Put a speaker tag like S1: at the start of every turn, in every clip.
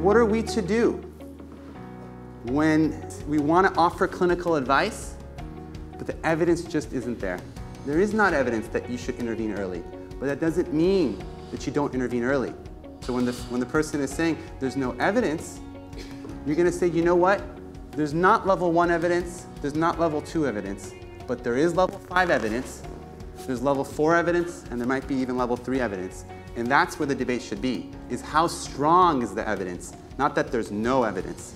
S1: what are we to do when we want to offer clinical advice, but the evidence just isn't there? There is not evidence that you should intervene early, but that doesn't mean that you don't intervene early. So when the, when the person is saying there's no evidence, you're going to say, you know what? There's not level one evidence, there's not level two evidence, but there is level five evidence, there's level four evidence, and there might be even level three evidence. And that's where the debate should be, is how strong is the evidence, not that there's no evidence.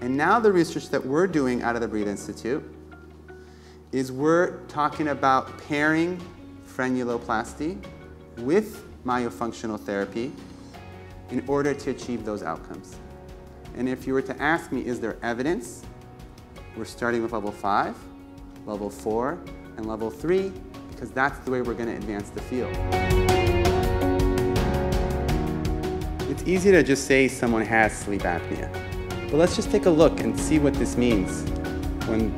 S1: And now the research that we're doing out of the Breathe Institute is we're talking about pairing frenuloplasty with myofunctional therapy in order to achieve those outcomes. And if you were to ask me, is there evidence? We're starting with level five, level four, and level three, because that's the way we're going to advance the field. It's easy to just say someone has sleep apnea. But let's just take a look and see what this means when,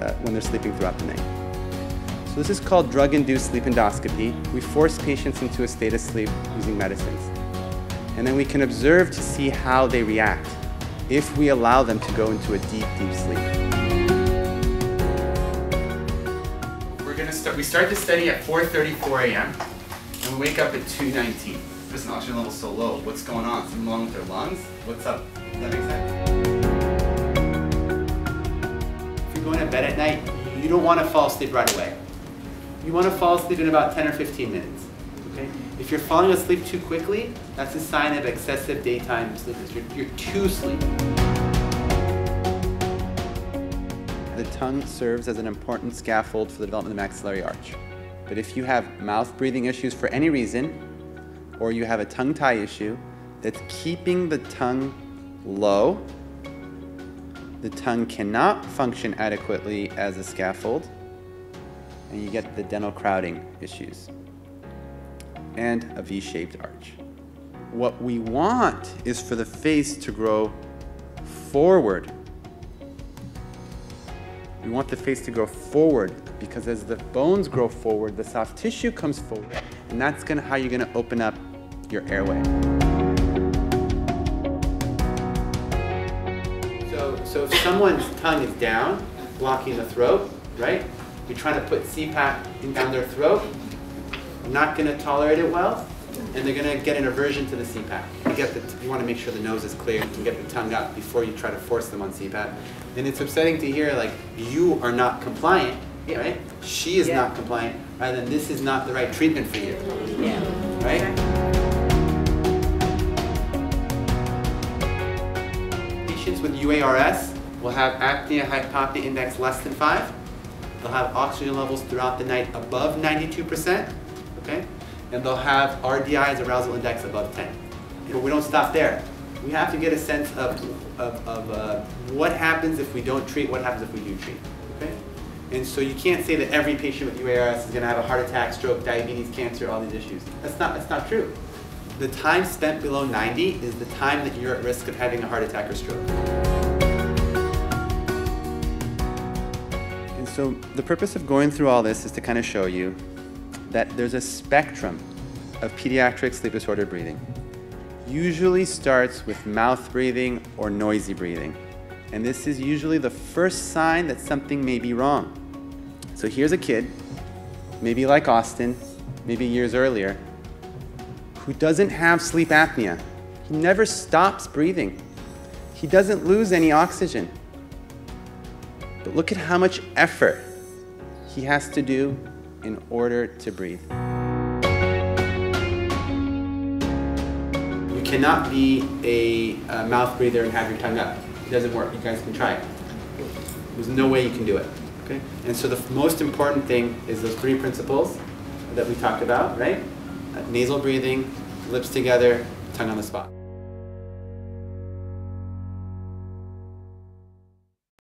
S1: uh, when they're sleeping throughout the night. So this is called drug-induced sleep endoscopy. We force patients into a state of sleep using medicines. And then we can observe to see how they react if we allow them to go into a deep, deep sleep. We're gonna start, we start the study at 4.34 a.m. and we wake up at 2.19. This oxygen level's so low. What's going on? Something wrong with their lungs? What's up? Does that make sense? If you're going to bed at night, you don't want to fall asleep right away. You want to fall asleep in about 10 or 15 minutes. Okay? If you're falling asleep too quickly, that's a sign of excessive daytime sleepiness. You're, you're too sleepy. The tongue serves as an important scaffold for the development of the maxillary arch. But if you have mouth breathing issues for any reason, or you have a tongue tie issue that's keeping the tongue low, the tongue cannot function adequately as a scaffold, and you get the dental crowding issues and a V-shaped arch. What we want is for the face to grow forward. We want the face to grow forward because as the bones grow forward, the soft tissue comes forward, and that's gonna how you're gonna open up your airway. So, so if someone's tongue is down, blocking the throat, right? You're trying to put CPAP down their throat, not going to tolerate it well, and they're going to get an aversion to the CPAP. You, get the, you want to make sure the nose is clear, you can get the tongue up before you try to force them on CPAP. And it's upsetting to hear like, you are not compliant, right? She is yeah. not compliant, rather than this is not the right treatment for you. Yeah. Right? UARS will have apnea hypopnea index less than 5. They'll have oxygen levels throughout the night above 92%, okay? And they'll have RDI's arousal index above 10. But we don't stop there. We have to get a sense of, of, of uh, what happens if we don't treat, what happens if we do treat, okay? And so you can't say that every patient with UARS is going to have a heart attack, stroke, diabetes, cancer, all these issues. That's not, that's not true. The time spent below 90 is the time that you're at risk of having a heart attack or stroke. So the purpose of going through all this is to kind of show you that there's a spectrum of pediatric sleep disorder breathing. Usually starts with mouth breathing or noisy breathing. And this is usually the first sign that something may be wrong. So here's a kid, maybe like Austin, maybe years earlier, who doesn't have sleep apnea. He never stops breathing. He doesn't lose any oxygen. But look at how much effort he has to do in order to breathe. You cannot be a, a, mouth breather and have your tongue up. It doesn't work. You guys can try it. There's no way you can do it. Okay? And so the most important thing is those three principles that we talked about, right? Uh, nasal breathing, lips together, tongue on the spot.